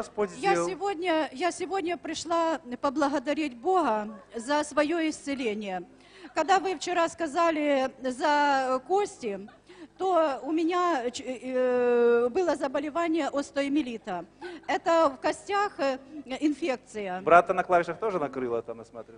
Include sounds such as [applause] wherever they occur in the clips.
Господь Я сделал? сегодня, я сегодня пришла поблагодарить Бога за свое исцеление. Когда вы вчера сказали за кости, то у меня ч- э, было заболевание остеомиелита. Это в костях э, инфекция. Брата на клавишах тоже накрыло там, я смотрю.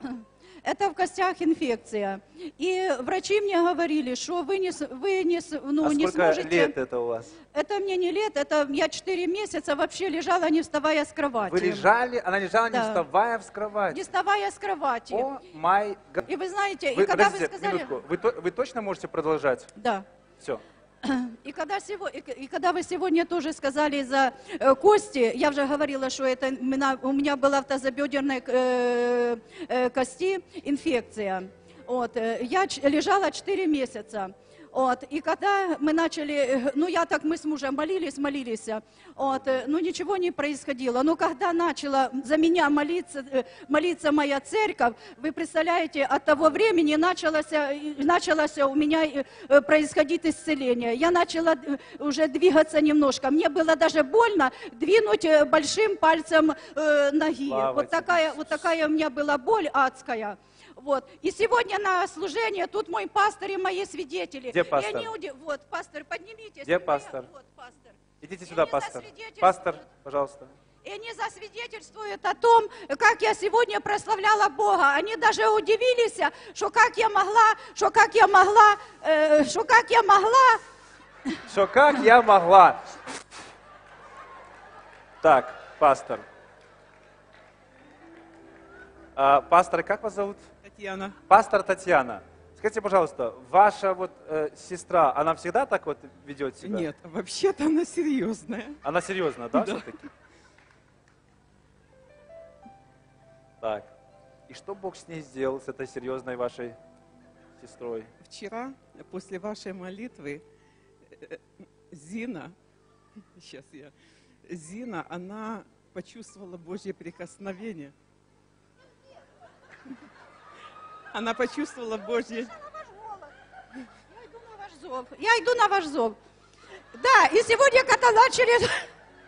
[clears throat] Это в костях инфекция. И врачи мне говорили, что вы не, вы не, ну, а не сможете... лет это у вас? Это мне не лет, это я 4 месяца вообще лежала, не вставая с кровати. Вы лежали, она лежала, не Да. вставая с кровати. Не вставая с кровати. О май И вы знаете, Вы, и когда вы сказали... минутку. Вы, вы точно можете продолжать? Да. Все. [clears throat] И когда, сего- и, когда вы сегодня тоже сказали за э, кости, я уже говорила, что это у меня, была э, кости инфекция. Вот, э, я лежала 4 месяца. Вот, и когда мы начали, ну я так, мы с мужем молились, молились, вот, ну ничего не происходило. Но когда начала за меня молиться, молиться моя церковь, вы представляете, от того времени началось, началось у меня э, происходить исцеление. Я начала э, уже двигаться немножко. Мне было даже больно двинуть э, большим пальцем ноги. Слава вот такая, вот такая у меня была боль адская. Вот. И сегодня на служение тут мой пастор и мои свидетели. Где И пастор? они уди- Вот, пастор, поднимитесь. Где пастор? Вот, пастор. Идите И сюда, они пастор. Пастор, пожалуйста. И они засвидетельствуют о том, как я сегодня прославляла Бога. Они даже удивились, что как я могла, что как я могла, э, что как я могла. Что как я могла? Так, пастор. А, пастор, как вас зовут? Татьяна. Пастор Татьяна. Скажите, пожалуйста, ваша вот э, сестра, она всегда так вот ведет себя? Нет, вообще-то она серьезная. Она серьезно, да, [laughs] Да. все-таки? Так. И что Бог с ней сделал, с этой серьезной вашей сестрой? Вчера, после вашей молитвы, э, Зина, [laughs] сейчас я, Зина, она почувствовала Божье прикосновение. Она почувствовала Божье... Я иду на ваш зов. Я иду на ваш зов. Да, и сегодня, когда начали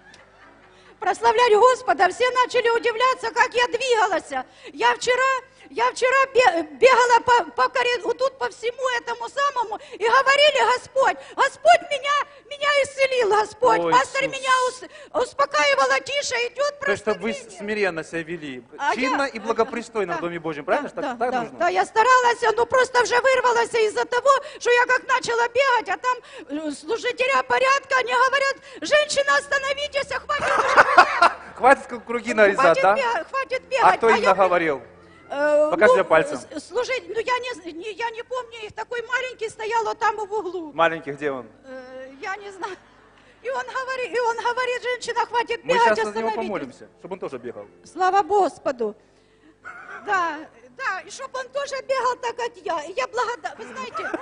[laughs] прославлять Господа, все начали удивляться, как я двигалась. Я вчера, я вчера бе- бегала по, по коридору, тут по всему этому самому, и говорили, Господь, Господь меня, меня исцелил, Господь. Ой, Пастор Иисус. меня ус- успокаивала, тише, идет То есть, чтобы вы смиренно себя вели, А чинно я- и благопристойно Да, [laughs] в Доме Божьем, правильно? Да, так да, так да, нужно? да, я старалась, но просто уже вырвалась из-за того, что я как начала бегать, а там э, служителя порядка, они говорят, женщина, остановитесь, а хватит, [laughs] Хватит круги нарезать, да? хватит бегать. А кто им я, наговорил? э, Покажи ну, пальцем. Служить, ну я не, не- я не помню их, такой маленький стоял вот там в углу. Маленький, где он? Э, я не знаю. И он говорит, и он говорит, женщина, хватит Мы бегать, сейчас за него помолимся, чтобы он тоже бегал. Слава Господу. Да, да, и чтобы он тоже бегал так, как я. И я благодарна, вы знаете,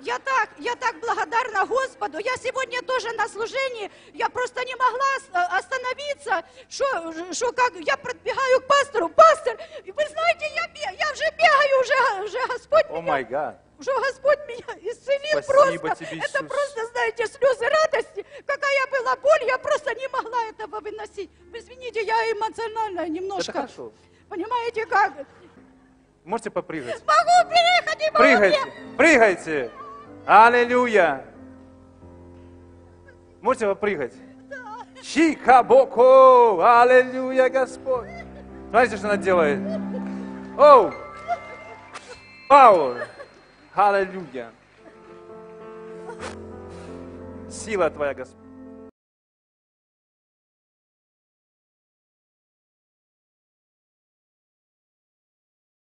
я так, я так благодарна Господу. Я сегодня тоже на служении, я просто не могла э, остановиться, что, что как, я подбегаю к пастору, пастор, вы знаете, я, я уже бегаю, уже, уже Господь О меня уже Господь меня исцелил Спасибо просто. тебе, это Иисус. просто, знаете, слезы радости. Какая была боль, я просто не могла этого выносить. Вы извините, я эмоциональная Это немножко. хорошо. Понимаете, как? Можете попрыгать? Могу не могу Прыгайте, прыгайте. Аллилуйя. Можете попрыгать? Чикабоко. Аллилуйя, Господь. Смотрите, что она делает. Оу. Power. Аллилуйя. Сила Твоя, Господь.